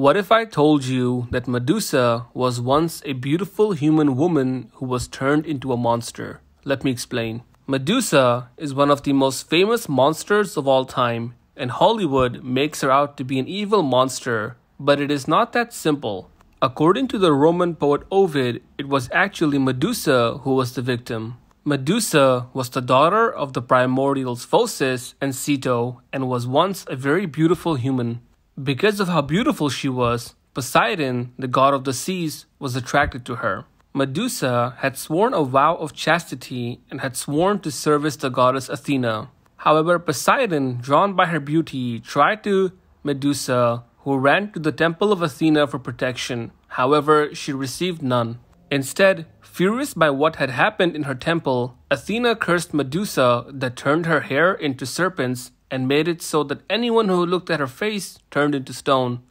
What if I told you that Medusa was once a beautiful human woman who was turned into a monster? Let me explain. Medusa is one of the most famous monsters of all time, and Hollywood makes her out to be an evil monster, but it is not that simple. According to the Roman poet Ovid, it was actually Medusa who was the victim. Medusa was the daughter of the primordials Phorcys and Ceto and was once a very beautiful human. Because of how beautiful she was, Poseidon, the god of the seas, was attracted to her. Medusa had sworn a vow of chastity and had sworn to service the goddess Athena. However, Poseidon, drawn by her beauty, tried to Medusa who ran to the temple of Athena for protection. However, she received none. Instead, furious by what had happened in her temple, Athena cursed Medusa that turned her hair into serpents and made it so that anyone who looked at her face turned into stone.